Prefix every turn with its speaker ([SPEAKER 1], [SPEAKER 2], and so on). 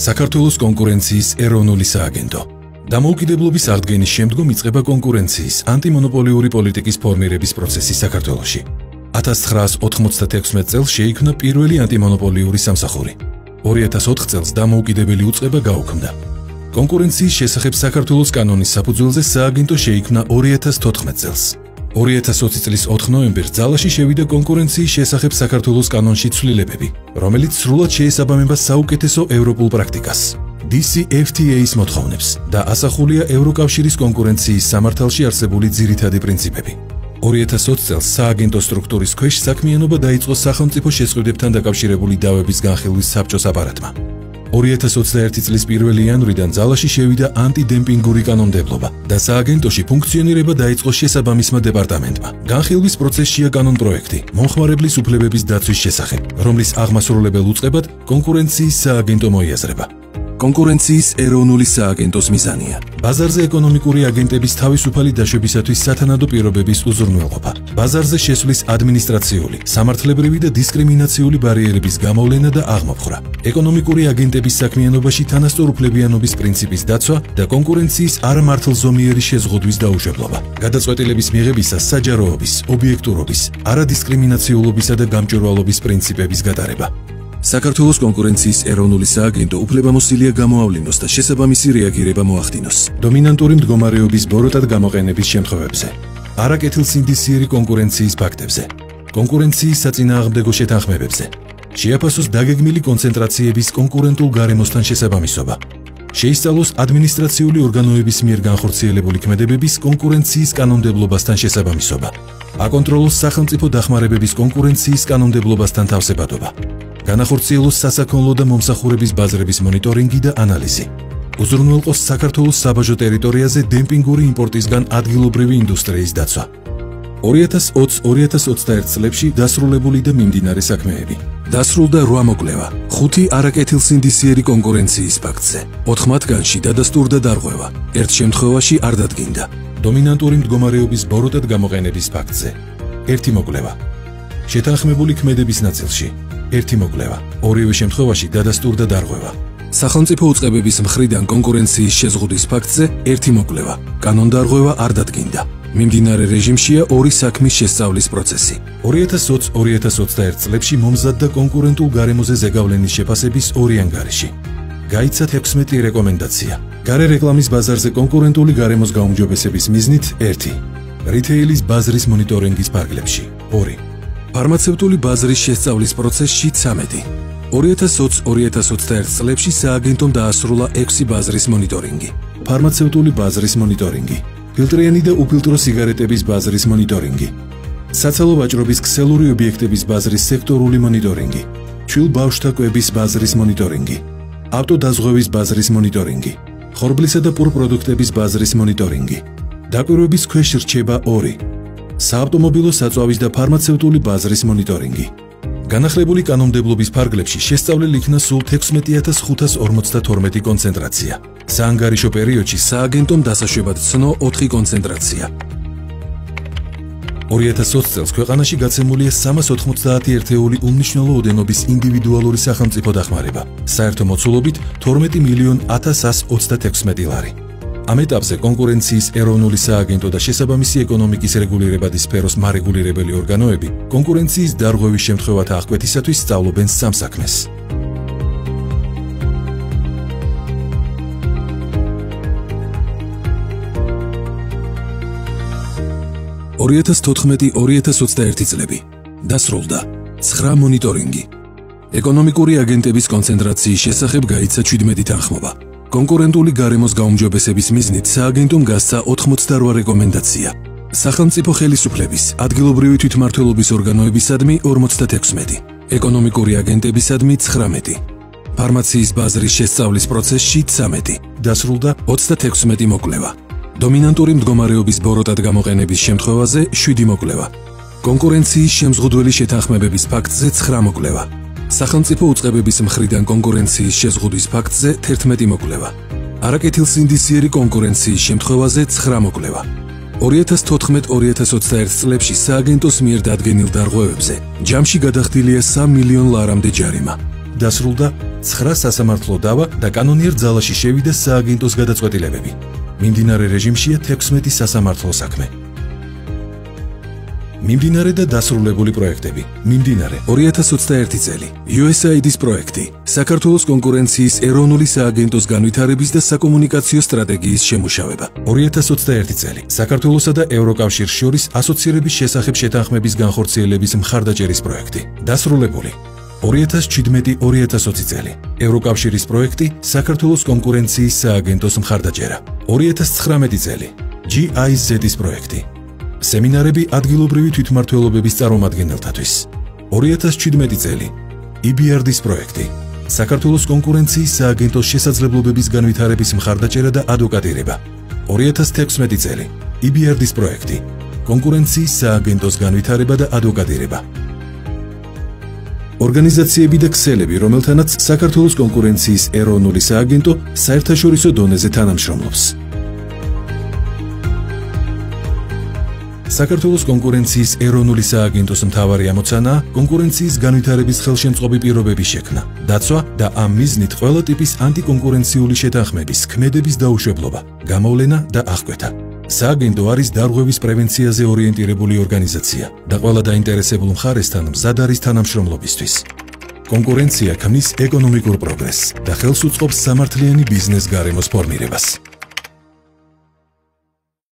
[SPEAKER 1] საქართველოს კონკურენციის ეროვნული სააგენტო. დამოუკიდებლობის აღდგენის შემდგომ იწყება კონკურენციის ანტიმონოპოლიური პოლიტიკის ფორმირების პროცესი საქართველოში. 1996 წელს შეიქმნა პირველი ანტიმონოპოლიური სამსახური. 2004 წელს დამოუკიდებელი უწყება გაუქმდა. კონკურენციის შესახებ საქართველოს კანონის საფუძველზე სააგენტო შეიქმნა 2014 წელს. 2020 წლის 4 ნოემბერს ძალაში შევიდა კონკურენციის შესახებ საქართველოს კანონში ცვლილებები, რომელიც სრულად შეესაბამება საუკეთესო ევროპულ პრაქტიკას. DCFTA-ის მოთხოვნებს და ასახულია ევროკავშირის კონკურენციის სამართალში არსებული ძირითადი პრინციპები. 2020 წელს სააგენტო სტრუქტურის ქვეშ საქმიანობა დაიწყო სახელმწიფო შესყიდვებთან დაკავშირებული დავების განხილვის საბჭოს აპარატმა. 2021 წლის 1 იანვრიდან ძალაში შევიდა ანტიდემპინგური კანონმდებლობა და სააგენტოში ფუნქციონირება დაიწყო შესაბამისმა დეპარტამენტმა. განხილვის პროცესშია კანონპროექტი მომხმარებლის უფლებების დაცვის შესახებ, რომლის აღმასრულებელ უწყებად კონკურენციის სააგენტო მოიაზრება. კონკურენციის ეროვნული სააგენტოს მიზანია. ბაზარზე ეკონომიკური აგენტების თავისუფალი დაშვებისათვის სათანადო პირობების უზრუნველყოფა. ბაზარზე შესვლის ადმინისტრაციული სამართლებრივი და დისკრიმინაციული ბარიერების გამოვლენა და აღმოფხვრა. ეკონომიკური აგენტების საქმიანობაში თანასწორუფლებიანობის პრინციპის დაცვა და კონკურენციის არამართლზომიერი შეზღუდვის დაუშვებლობა გადაწყვეტილების მიღებისას საჯაროობის ობიექტურობის არადისკრიმინაციულობისა და გამჭვირვალობის პრინციპების გატარება საქართველოს კონკურენციის ეროვნული სააგენტო უფლებამოსილია გამოავლინოს და შესაბამისი რეაგირება მოახდინოს დომინანტური მდგომარეობის ბოროტად გამოყენების შემთხვევებზე. არაკეთილსინდისიერი კონკურენციის ფაქტებზე, კონკურენციის საწინააღმდეგო შეთანხმებებზე, შეაფასოს დაგეგმილი კონცენტრაციების კონკურენტულ გარემოსთან შესაბამისობა. შეისწავლოს ადმინისტრაციული ორგანოების მიერ განხორციელებული ქმედებების კონკურენციის კანონმდებლობასთან შესაბამისობა. აკონტროლოს სახელმწიფო დახმარებების კონკურენციის კანონმდებლობასთან თავსებადობა. განახორციელოს სასაქონლო და მომსახურების ბაზრების მონიტორინგი და ანალიზი. უზრუნველყოს საქართველოს საბაჟო ტერიტორიაზე დემპინგური იმპორტისგან ადგილობრივი ინდუსტრიის დაცვა. 2020-2021 წლებში დასრულებული და მიმდინარე საქმეები. დასრულდა 8 მოკვლევა, 5 არაკეთილსინდისიერი კონკურენციის ფაქტზე. 4 მათგანში დადასტურდა დარღვევა. ერთ შემთხვევაში არ დადგინდა. დომინანტური მდგომარეობის ბოროტად გამოყენების ფაქტზე. ერთი მოკვლევა. შეთანხმებული ქმედების ნაწილში ერთი მოკვლევა. ორივე შემთხვევაში დადასტურდა დარღვევა. სახელმწიფო უწყებების მხრიდან კონკურენციის შეზღუდვის ფაქტზე ერთი მოკვლევა. კანონდარღვევა არ დადგინდა. მიმდინარე რეჟიმშია ორი საქმის შესწავლის პროცესი. 2020-2021 წლებში მომზადდა კონკურენტულ გარემოზე ზეგავლენის შეფასების ორი ანგარიში. გაიცა 16 რეკომენდაცია. გარე რეკლამის ბაზარზე კონკურენტული გარემოს გაუმჯობესების მიზნით 1. რიტეილის ბაზრის მონიტორინგის ფარგლებში 2. ფარმაცევტული ბაზრის შესწავლის პროცესში 13. 2020-2021 წლებში სააგენტომ დაასრულა 6 ბაზრის მონიტორინგი. ფარმაცევტული ბაზრის მონიტორინგი, ფილტრიანი და უფილტრო სიგარეტების ბაზრის მონიტორინგი, საცალო ვაჭრობის ქსელური ობიექტების ბაზრის სექტორული მონიტორინგი, ჩვილ ბავშვთა კვების ბაზრის მონიტორინგი, ავტოდაზღვევის ბაზრის მონიტორინგი, ხორბლისა და პურ პროდუქტების ბაზრის მონიტორინგი. დაკვირვების ქვეშ რჩება 2 საავტომობილო საწვავის და ფარმაცევტული ბაზრის მონიტორინგი. განახლებული კანონმდებლობის ფარგლებში შესწავლილი იქნა სულ 16552 კონცენტრაცია. საანგარიშო პერიოდში სააგენტომ დასაშვებად ცნო 4 კონცენტრაცია. 2020 წელს ქვეყანაში გაცემულია 390 ერთეული უმნიშვნელო ოდენობის ინდივიდუალური სახელმწიფო დახმარება. საერთო მოცულობით 12 მილიონ 1136 ლარი. ამ ეტაპზე კონკურენციის ეროვნული სააგენტო და შესაბამისი ეკონომიკის რეგულირებადი სფეროს მარეგულირებელი ორგანოები კონკურენციის დარღვევის შემთხვევათა აღკვეთისათვის სწავლობენ სამ საქმეს. 2014-2021 წლები. დასრულდა. 9 მონიტორინგი. ეკონომიკური აგენტების კონცენტრაციის შესახებ გაიცა 17 თანხმობა კონკურენტული გარემოს გაუმჯობესების მიზნით სააგენტომ გასცა 88 რეკომენდაცია. სახელმწიფო ხელისუფლების, ადგილობრივი თვითმმართველობის ორგანოებისადმი 56, ეკონომიკური აგენტებისადმი 19, ფარმაციის ბაზრის შესწავლის პროცესში 13, დასრულდა 36 მოკვლევა. დომინანტური მდგომარეობის ბოროტად გამოყენების შემთხვევაზე 7 მოკვლევა. კონკურენციის შემზღუდველი შეთანხმებების ფაქტზე 9 მოკვლევა. სახელმწიფო უწყებების მხრიდან კონკურენციის შეზღუდვის ფაქტზე 11 მოკვლევა. არაკეთილსინდისიერი კონკურენციის შემთხვევაზე 9 მოკვლევა. 2014-2021 წლებში სააგენტოს მიერ დადგენილ დარღვევებზე ჯამში გადახდილია 3 მილიონ ლარამდე ჯარიმა. დასრულდა 9 სასამართლო დავა და კანონიერ ძალაში შევიდა სააგენტოს გადაწყვეტილებები. მიმდინარე რეჟიმშია 16 სასამართლო საქმე. მიმდინარე და დასრულებული პროექტები. მიმდინარე 2021 წელი. USAID-ის პროექტი. საქართველოს კონკურენციის ეროვნული სააგენტოს განვითარების და საკომუნიკაციო სტრატეგიის შემუშავება. 2021 წელი. საქართველოსა და ევროკავშირს შორის ასოცირების შესახებ შეთანხმების განხორციელების მხარდაჭერის პროექტი. დასრულებული 2017-2020 წელი. ევროკავშირის პროექტი საქართველოს კონკურენციის სააგენტოს მხარდაჭერა. 2019 წელი. GIZ-ის პროექტი. სემინარები ადგილობრივი თვითმმართველობების წარმომადგენელთათვის. 2017 წელი. EBRD-ის პროექტი. საქართველოს კონკურენციის სააგენტოს შესაძლებლობების განვითარების მხარდაჭერა და ადვოკატირება. 2016 წელი. EBRD-ის პროექტი. კონკურენციის სააგენტოს განვითარება და ადვოკატირება. ორგანიზაციები და ქსელები, რომელთანაც საქართველოს კონკურენციის ეროვნული სააგენტო საერთაშორისო დონეზე თანამშრომლობს. საქართველოს კონკურენციის ეროვნული სააგენტოს მთავარი ამოცანა კონკურენციის განვითარების ხელშემწყობი პირობების შექმნა, დაცვა და ამ მიზნით ყველა ტიპის ანტიკონკურენციული შეთანხმების, ქმედების დაუშვებლობა, გამოვლენა და აღკვეთა. სააგენტო არის დარღვევის პრევენციაზე ორიენტირებული ორგანიზაცია და ყველა დაინტერესებულ მხარესთან მზად არის თანამშრომლობისთვის. კონკურენცია ქმნის ეკონომიკურ პროგრესს და ხელს უწყობს სამართლიანი ბიზნეს გარემოს ფორმირებას.